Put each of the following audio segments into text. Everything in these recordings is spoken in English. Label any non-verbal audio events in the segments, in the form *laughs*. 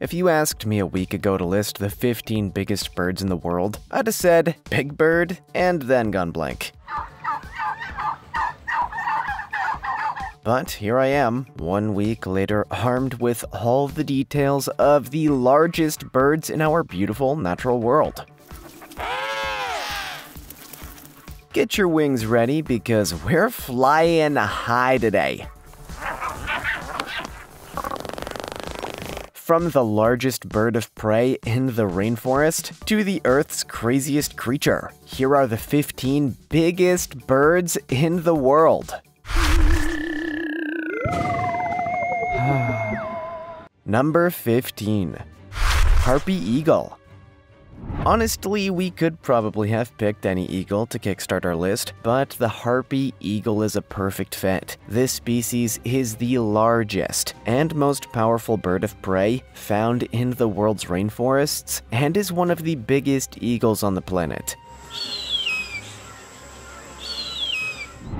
If you asked me a week ago to list the 15 biggest birds in the world, I'd have said Big Bird and then gone blank. But here I am, one week later, armed with all the details of the largest birds in our beautiful natural world. Get your wings ready because we're flying high today. From the largest bird of prey in the rainforest to the Earth's craziest creature, here are the 15 biggest birds in the world. *sighs* Number 15 Harpy Eagle. Honestly, we could probably have picked any eagle to kickstart our list, but the harpy eagle is a perfect fit. This species is the largest and most powerful bird of prey found in the world's rainforests and is one of the biggest eagles on the planet.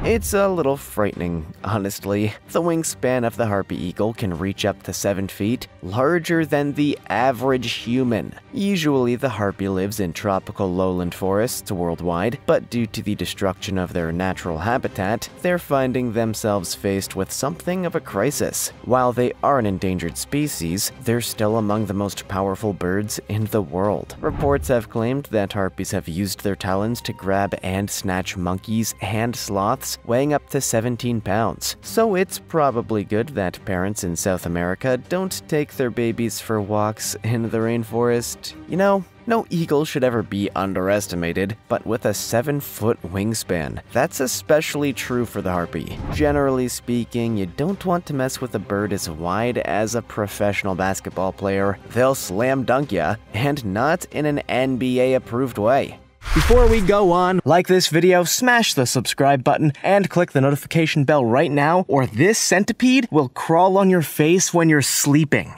It's a little frightening, honestly. The wingspan of the harpy eagle can reach up to 7 feet, larger than the average human. Usually, the harpy lives in tropical lowland forests worldwide, but due to the destruction of their natural habitat, they're finding themselves faced with something of a crisis. While they are an endangered species, they're still among the most powerful birds in the world. Reports have claimed that harpies have used their talons to grab and snatch monkeys and sloths weighing up to 17 pounds. So it's probably good that parents in South America don't take their babies for walks in the rainforest. You know, no eagle should ever be underestimated, but with a 7 foot wingspan. That's especially true for the harpy. Generally speaking, you don't want to mess with a bird as wide as a professional basketball player. They'll slam dunk ya, and not in an NBA approved way. Before we go on, like this video, smash the subscribe button, and click the notification bell right now, or this centipede will crawl on your face when you're sleeping.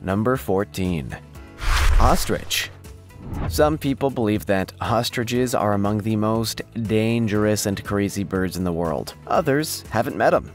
Number 14. Ostrich. Some people believe that ostriches are among the most dangerous and crazy birds in the world. Others haven't met them.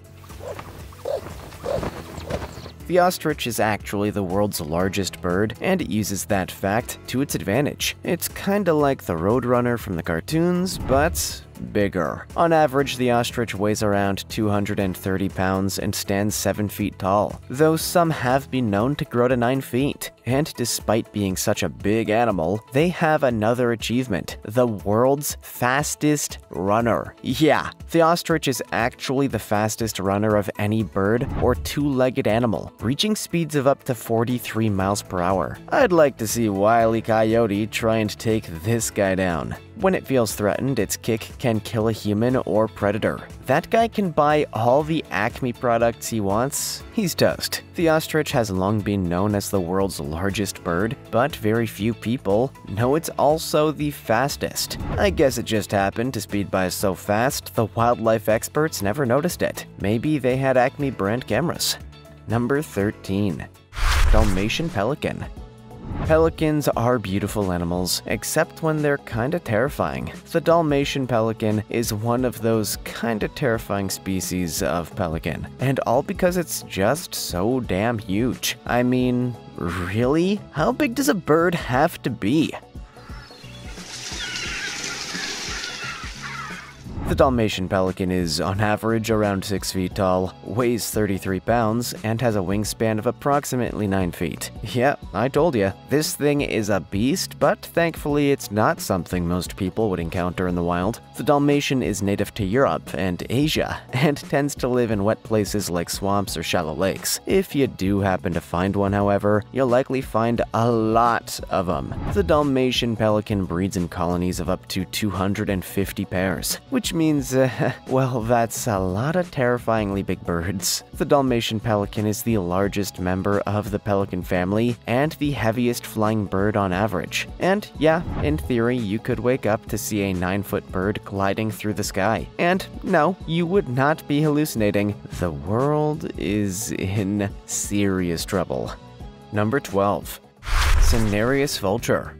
The ostrich is actually the world's largest bird, and it uses that fact to its advantage. It's kinda like the Roadrunner from the cartoons, but bigger. On average, the ostrich weighs around 230 pounds and stands 7 feet tall, though some have been known to grow to 9 feet. And despite being such a big animal, they have another achievement the world's fastest runner. Yeah, the ostrich is actually the fastest runner of any bird or two legged animal, reaching speeds of up to 43 miles per hour. I'd like to see Wile Coyote try and take this guy down. When it feels threatened, its kick can kill a human or predator. That guy can buy all the Acme products he wants. He's toast. The ostrich has long been known as the world's largest bird, but very few people know it's also the fastest. I guess it just happened to speed by so fast, the wildlife experts never noticed it. Maybe they had Acme brand cameras. Number 13. Dalmatian Pelican. Pelicans are beautiful animals, except when they're kinda terrifying. The Dalmatian pelican is one of those kinda terrifying species of pelican, and all because it's just so damn huge. I mean, really? How big does a bird have to be? The Dalmatian pelican is, on average, around 6 feet tall, weighs 33 pounds, and has a wingspan of approximately 9 feet. Yeah, I told ya, this thing is a beast, but thankfully it's not something most people would encounter in the wild. The Dalmatian is native to Europe and Asia, and tends to live in wet places like swamps or shallow lakes. If you do happen to find one, however, you'll likely find a lot of them. The Dalmatian pelican breeds in colonies of up to 250 pairs, which means, uh, *laughs* well, that's a lot of terrifyingly big birds. The Dalmatian pelican is the largest member of the pelican family and the heaviest flying bird on average. And yeah, in theory, you could wake up to see a 9 foot bird gliding through the sky. And no, you would not be hallucinating. The world is in serious trouble. Number 12. Cinereous vulture.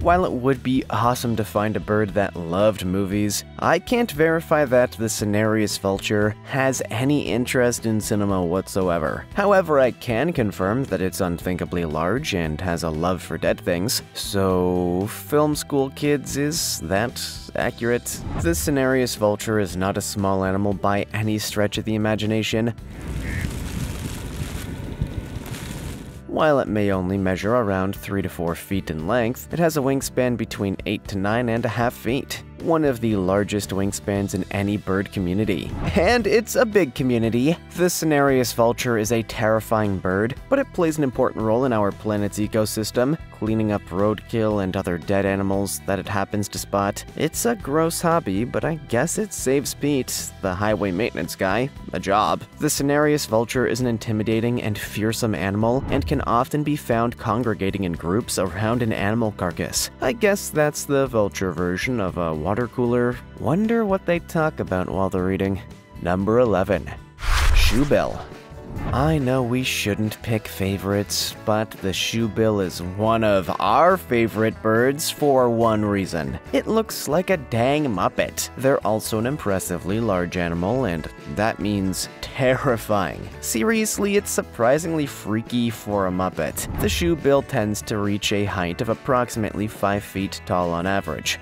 While it would be awesome to find a bird that loved movies, I can't verify that the Cinereous vulture has any interest in cinema whatsoever. However, I can confirm that it's unthinkably large and has a love for dead things. So, film school kids, is that accurate? The Cinereous vulture is not a small animal by any stretch of the imagination. While it may only measure around 3 to 4 feet in length, it has a wingspan between 8 to 9 and a half feet one of the largest wingspans in any bird community. And it's a big community. The Cinereous vulture is a terrifying bird, but it plays an important role in our planet's ecosystem, cleaning up roadkill and other dead animals that it happens to spot. It's a gross hobby, but I guess it saves Pete, the highway maintenance guy, a job. The Cinereous vulture is an intimidating and fearsome animal and can often be found congregating in groups around an animal carcass. I guess that's the vulture version of a water cooler. Wonder what they talk about while they're eating. Number 11. Shoebill. I know we shouldn't pick favorites, but the shoebill is one of our favorite birds for one reason. It looks like a dang muppet. They're also an impressively large animal, and that means *laughs* terrifying. Seriously, it's surprisingly freaky for a muppet. The shoebill tends to reach a height of approximately 5 feet tall on average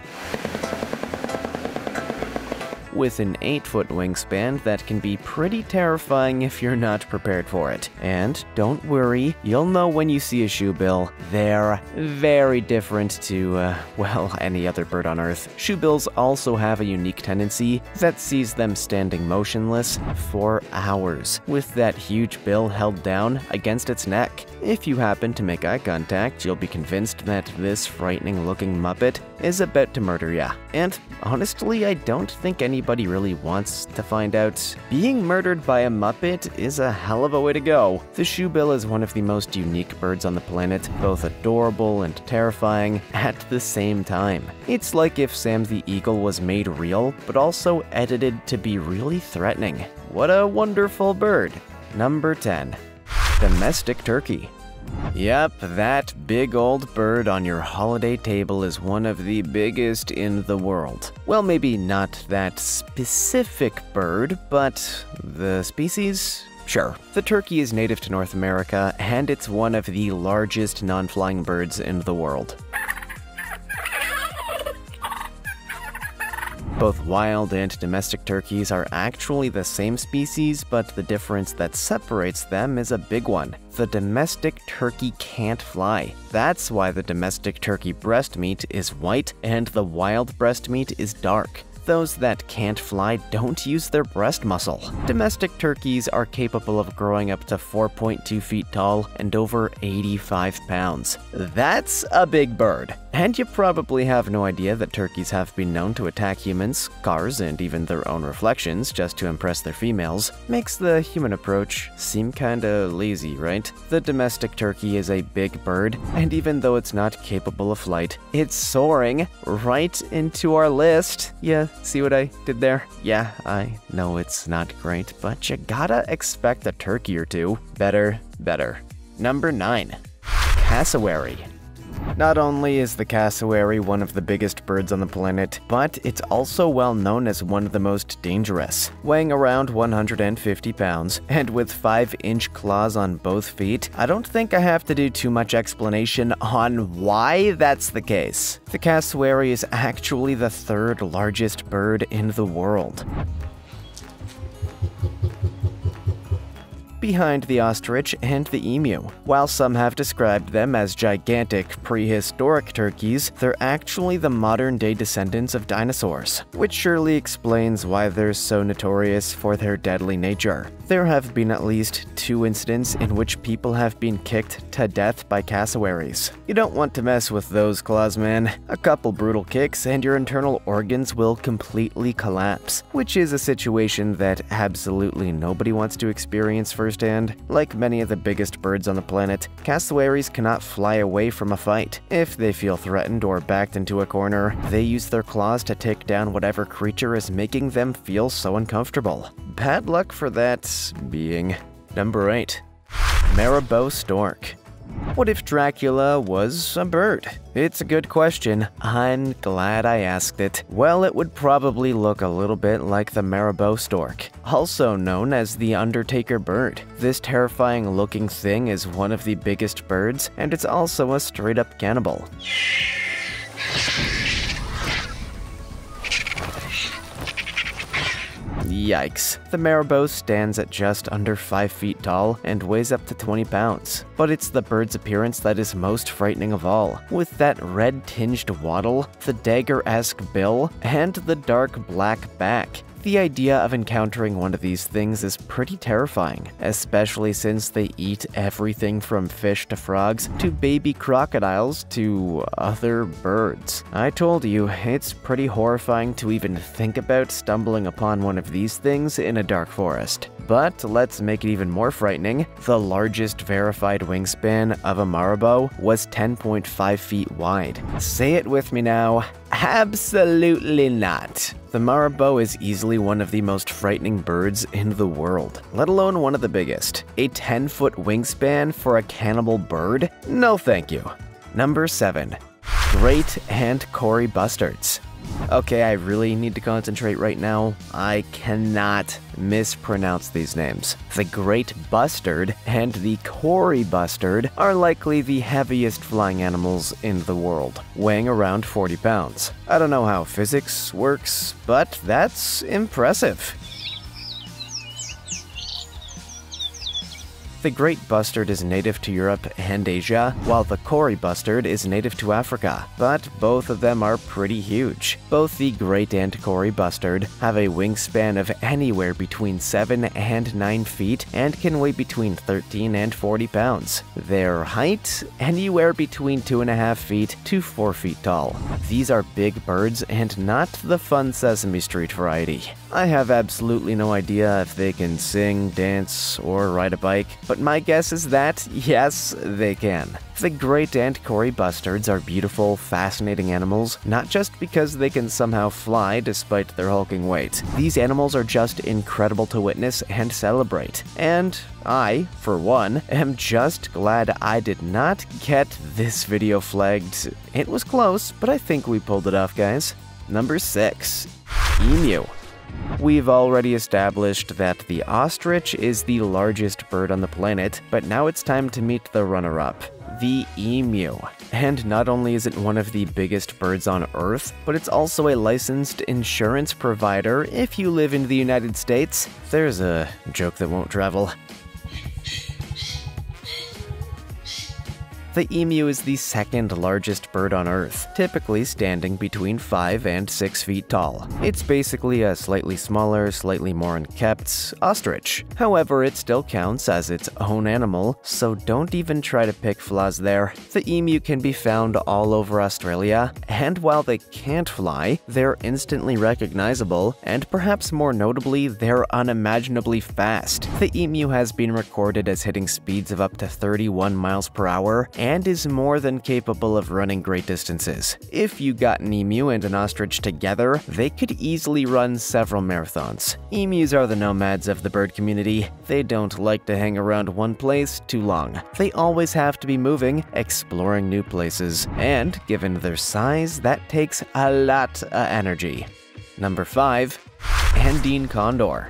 with an 8 foot wingspan that can be pretty terrifying if you're not prepared for it. And don't worry, you'll know when you see a shoebill. They're very different to, uh, *laughs* well, any other bird on Earth. Shoebills also have a unique tendency that sees them standing motionless for hours, with that huge bill held down against its neck. If you happen to make eye contact, you'll be convinced that this frightening looking Muppet is about to murder ya. And honestly, I don't think anybody really wants to find out. Being murdered by a Muppet is a hell of a way to go. The shoebill is one of the most unique birds on the planet, both adorable and terrifying *laughs* at the same time. It's like if Sam the Eagle was made real, but also edited to be really threatening. What a wonderful bird. Number 10. Domestic turkey. Yep, that big old bird on your holiday table is one of the biggest in the world. Well, maybe not that specific bird, but the species? Sure. The turkey is native to North America, and it's one of the largest non flying birds in the world. Both wild and domestic turkeys are actually the same species, but the difference that separates them is a big one. The domestic turkey can't fly. That's why the domestic turkey breast meat is white and the wild breast meat is dark those that can't fly don't use their breast muscle. Domestic turkeys are capable of growing up to 4.2 feet tall and over 85 pounds. That's a big bird. And you probably have no idea that turkeys have been known to attack humans, cars, and even their own reflections just to impress their females. Makes the human approach seem kinda lazy, right? The domestic turkey is a big bird, and even though it's not capable of flight, it's soaring right into our list. Yeah, see what I did there? Yeah, I know it's not great, but you gotta expect a turkey or two. Better, better. Number 9. Cassowary. Not only is the cassowary one of the biggest birds on the planet, but it's also well known as one of the most dangerous. Weighing around 150 pounds, and with 5 inch claws on both feet, I don't think I have to do too much explanation on why that's the case. The cassowary is actually the third largest bird in the world. Behind the ostrich and the emu. While some have described them as gigantic prehistoric turkeys, they're actually the modern day descendants of dinosaurs, which surely explains why they're so notorious for their deadly nature. There have been at least two incidents in which people have been kicked to death by cassowaries. You don't want to mess with those claws, man. A couple brutal kicks and your internal organs will completely collapse, which is a situation that absolutely nobody wants to experience firsthand. Like many of the biggest birds on the planet, cassowaries cannot fly away from a fight. If they feel threatened or backed into a corner, they use their claws to take down whatever creature is making them feel so uncomfortable. Bad luck for that being. Number 8. Marabou Stork What if Dracula was a bird? It's a good question. I'm glad I asked it. Well, it would probably look a little bit like the Marabou stork, also known as the Undertaker bird. This terrifying looking thing is one of the biggest birds, and it's also a straight up cannibal. Yikes. The marabou stands at just under 5 feet tall and weighs up to 20 pounds. But it's the bird's appearance that is most frightening of all. With that red tinged wattle, the dagger esque bill, and the dark black back. The idea of encountering one of these things is pretty terrifying, especially since they eat everything from fish to frogs to baby crocodiles to other birds. I told you, it's pretty horrifying to even think about stumbling upon one of these things in a dark forest. But let's make it even more frightening. The largest verified wingspan of a marabou was 10.5 feet wide. Say it with me now. Absolutely not. The marabou is easily one of the most frightening birds in the world, let alone one of the biggest. A 10 foot wingspan for a cannibal bird? No thank you. Number 7. Great and Kori bustards. Okay, I really need to concentrate right now. I cannot mispronounce these names. The Great Bustard and the Kori Bustard are likely the heaviest flying animals in the world, weighing around 40 pounds. I don't know how physics works, but that's impressive. The great bustard is native to Europe and Asia, while the Kori bustard is native to Africa, but both of them are pretty huge. Both the great and Kori bustard have a wingspan of anywhere between 7 and 9 feet and can weigh between 13 and 40 pounds. Their height, anywhere between 2.5 feet to 4 feet tall. These are big birds and not the fun Sesame Street variety. I have absolutely no idea if they can sing, dance, or ride a bike, but my guess is that, yes, they can. The great and Kori bustards are beautiful, fascinating animals, not just because they can somehow fly despite their hulking weight. These animals are just incredible to witness and celebrate. And I, for one, am just glad I did not get this video flagged. It was close, but I think we pulled it off, guys. Number 6. Emu. We've already established that the ostrich is the largest bird on the planet, but now it's time to meet the runner up the emu. And not only is it one of the biggest birds on Earth, but it's also a licensed insurance provider if you live in the United States. There's a joke that won't travel. The emu is the second largest bird on Earth, typically standing between 5 and 6 feet tall. It's basically a slightly smaller, slightly more unkempt ostrich. However, it still counts as its own animal, so don't even try to pick flaws there. The emu can be found all over Australia, and while they can't fly, they're instantly recognizable, and perhaps more notably, they're unimaginably fast. The emu has been recorded as hitting speeds of up to 31 miles per hour, and is more than capable of running great distances. If you got an emu and an ostrich together, they could easily run several marathons. Emus are the nomads of the bird community. They don't like to hang around one place too long. They always have to be moving, exploring new places, and given their size, that takes a lot of energy. Number 5. Andean Condor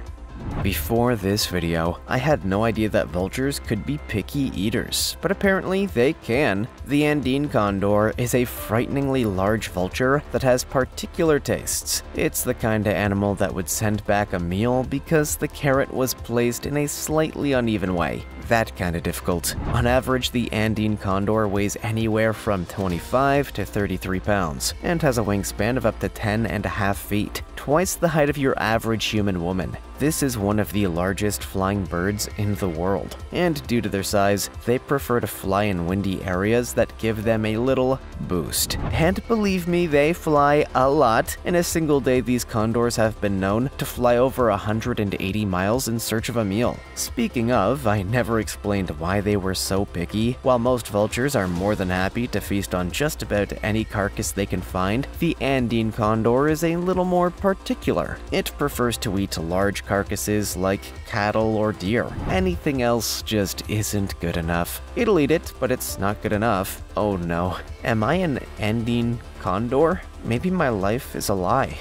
before this video, I had no idea that vultures could be picky eaters, but apparently they can. The Andean condor is a frighteningly large vulture that has particular tastes. It's the kind of animal that would send back a meal because the carrot was placed in a slightly uneven way that kind of difficult. On average, the Andean condor weighs anywhere from 25 to 33 pounds, and has a wingspan of up to 10 and a half feet, twice the height of your average human woman. This is one of the largest flying birds in the world, and due to their size, they prefer to fly in windy areas that give them a little boost. And believe me, they fly a lot. In a single day, these condors have been known to fly over 180 miles in search of a meal. Speaking of, I never explained why they were so picky. While most vultures are more than happy to feast on just about any carcass they can find, the Andean condor is a little more particular. It prefers to eat large carcasses like cattle or deer. Anything else just isn't good enough. It'll eat it, but it's not good enough. Oh no. Am I an Andean condor? Maybe my life is a lie.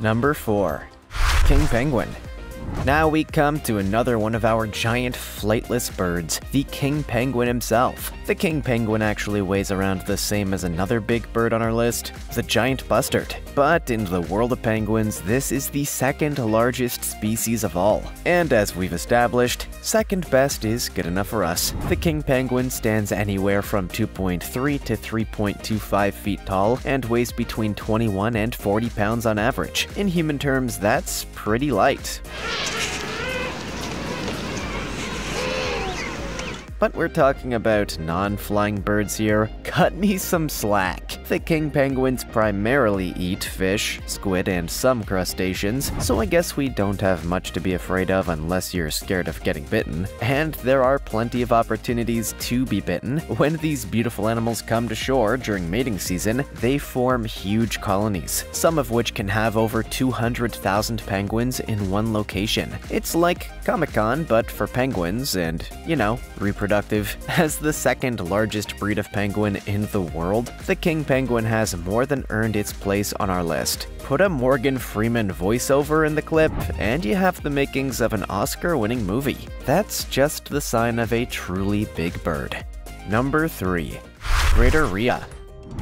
Number 4. King Penguin. Now we come to another one of our giant flightless birds, the king penguin himself. The king penguin actually weighs around the same as another big bird on our list, the giant bustard. But in the world of penguins, this is the second largest species of all. And as we've established, second best is good enough for us. The king penguin stands anywhere from 2.3 to 3.25 feet tall and weighs between 21 and 40 pounds on average. In human terms, that's pretty light. But we're talking about non-flying birds here. Cut me some slack. The king penguins primarily eat fish, squid, and some crustaceans, so I guess we don't have much to be afraid of unless you're scared of getting bitten. And there are plenty of opportunities to be bitten. When these beautiful animals come to shore during mating season, they form huge colonies, some of which can have over 200,000 penguins in one location. It's like Comic-Con, but for penguins, and, you know, reproductive. *laughs* As the second largest breed of penguin in the world, the king penguin has more than earned its place on our list. Put a Morgan Freeman voiceover in the clip, and you have the makings of an Oscar winning movie. That's just the sign of a truly big bird. Number 3. Greater Rhea.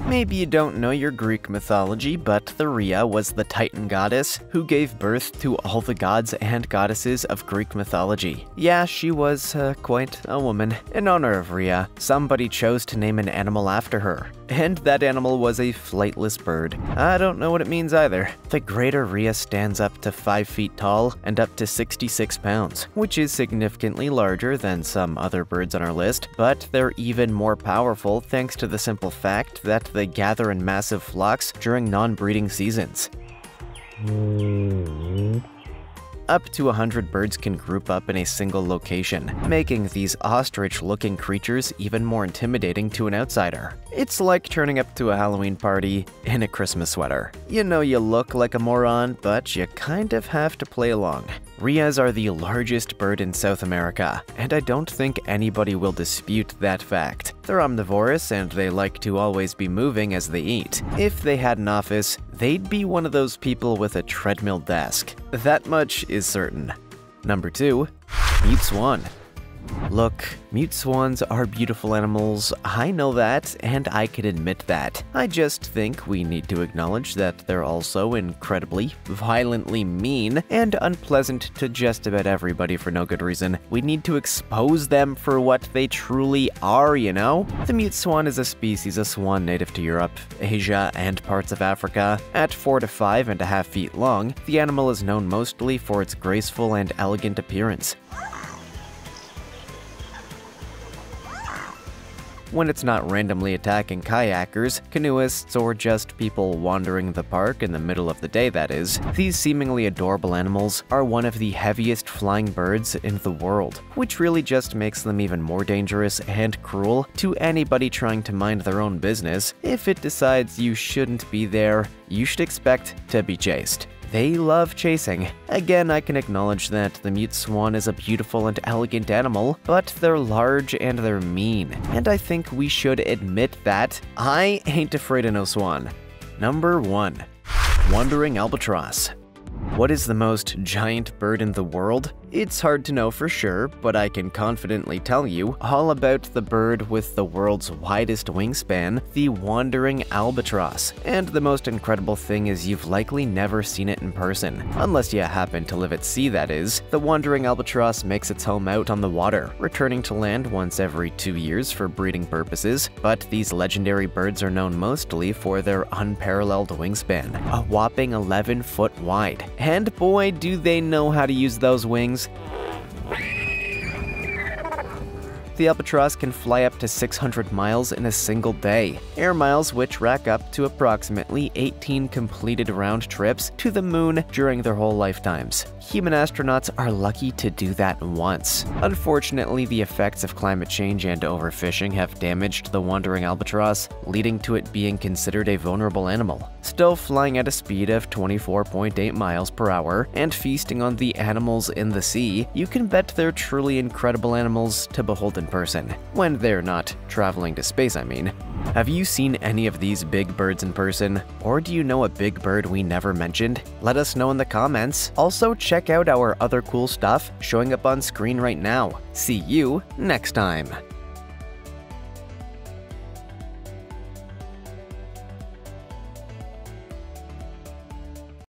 Maybe you don't know your Greek mythology, but the Rhea was the Titan goddess who gave birth to all the gods and goddesses of Greek mythology. Yeah, she was uh, quite a woman. In honor of Rhea, somebody chose to name an animal after her and that animal was a flightless bird. I don't know what it means either. The greater Rhea stands up to 5 feet tall and up to 66 pounds, which is significantly larger than some other birds on our list, but they're even more powerful thanks to the simple fact that they gather in massive flocks during non-breeding seasons. Up to 100 birds can group up in a single location, making these ostrich-looking creatures even more intimidating to an outsider. It's like turning up to a Halloween party in a Christmas sweater. You know you look like a moron, but you kind of have to play along. Rheas are the largest bird in South America, and I don't think anybody will dispute that fact. They're omnivorous and they like to always be moving as they eat. If they had an office, they'd be one of those people with a treadmill desk. That much is certain. Number 2. Mute Swan Look, mute swans are beautiful animals, I know that, and I can admit that. I just think we need to acknowledge that they're also incredibly, violently mean, and unpleasant to just about everybody for no good reason. We need to expose them for what they truly are, you know? The mute swan is a species of swan native to Europe, Asia, and parts of Africa. At 4 to 5 and a half feet long, the animal is known mostly for its graceful and elegant appearance. When it's not randomly attacking kayakers, canoeists, or just people wandering the park in the middle of the day, that is. These seemingly adorable animals are one of the heaviest flying birds in the world, which really just makes them even more dangerous and cruel to anybody trying to mind their own business. If it decides you shouldn't be there, you should expect to be chased. They love chasing. Again, I can acknowledge that the mute swan is a beautiful and elegant animal, but they're large and they're mean. And I think we should admit that. I ain't afraid of no swan. Number 1. Wandering Albatross what is the most giant bird in the world? It's hard to know for sure, but I can confidently tell you all about the bird with the world's widest wingspan, the wandering albatross. And the most incredible thing is you've likely never seen it in person, unless you happen to live at sea that is. The wandering albatross makes its home out on the water, returning to land once every two years for breeding purposes, but these legendary birds are known mostly for their unparalleled wingspan, a whopping 11 foot wide. And boy, do they know how to use those wings things the albatross can fly up to 600 miles in a single day, air miles which rack up to approximately 18 completed round trips to the moon during their whole lifetimes. Human astronauts are lucky to do that once. Unfortunately, the effects of climate change and overfishing have damaged the wandering albatross, leading to it being considered a vulnerable animal. Still flying at a speed of 24.8 miles per hour and feasting on the animals in the sea, you can bet they're truly incredible animals to behold in person. When they're not traveling to space, I mean. Have you seen any of these big birds in person? Or do you know a big bird we never mentioned? Let us know in the comments. Also, check out our other cool stuff showing up on screen right now. See you next time.